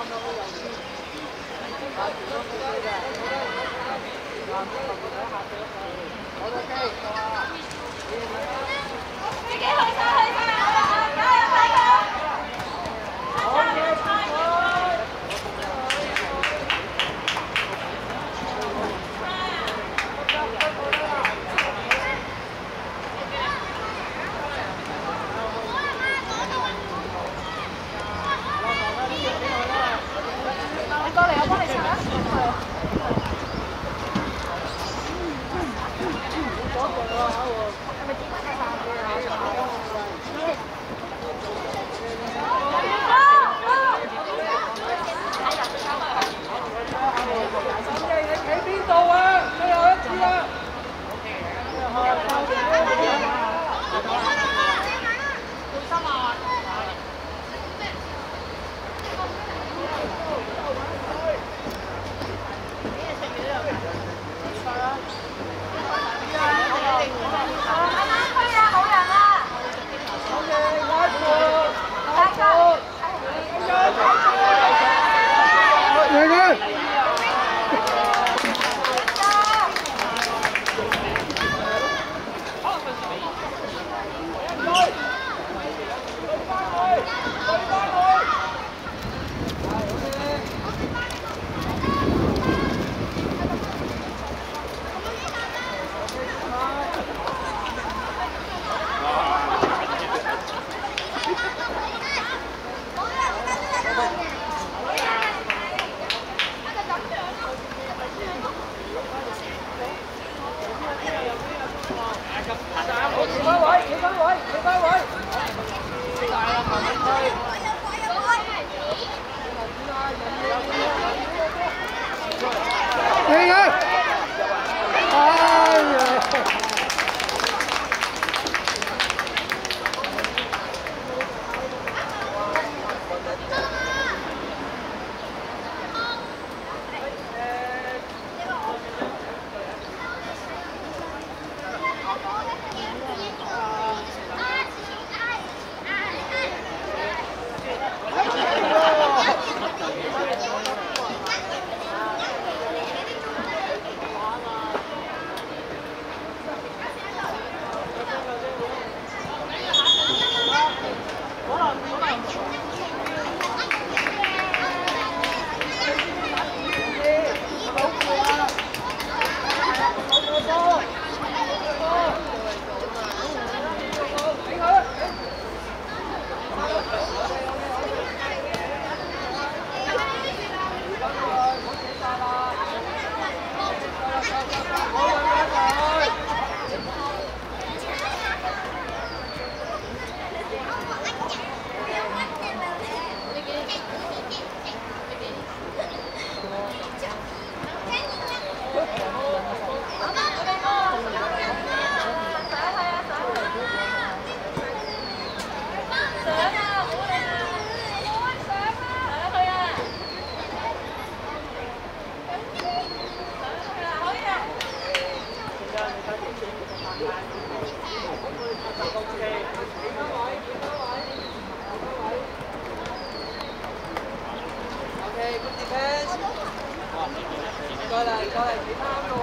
我哋都去过。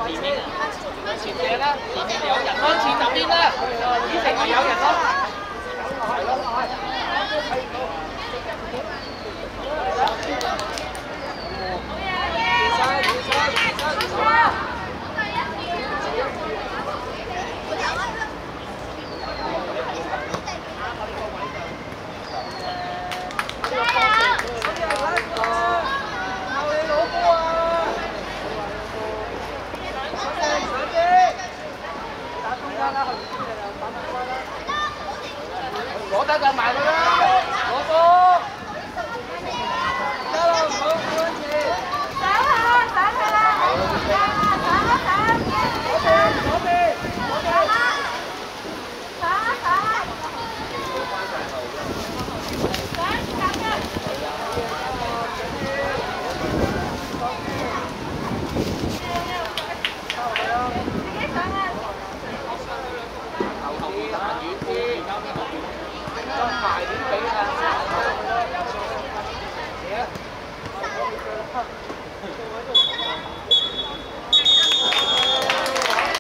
前面，前者啦，前面有人，安全就边啦，一定要有人咯，系咯，系。